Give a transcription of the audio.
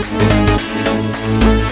Música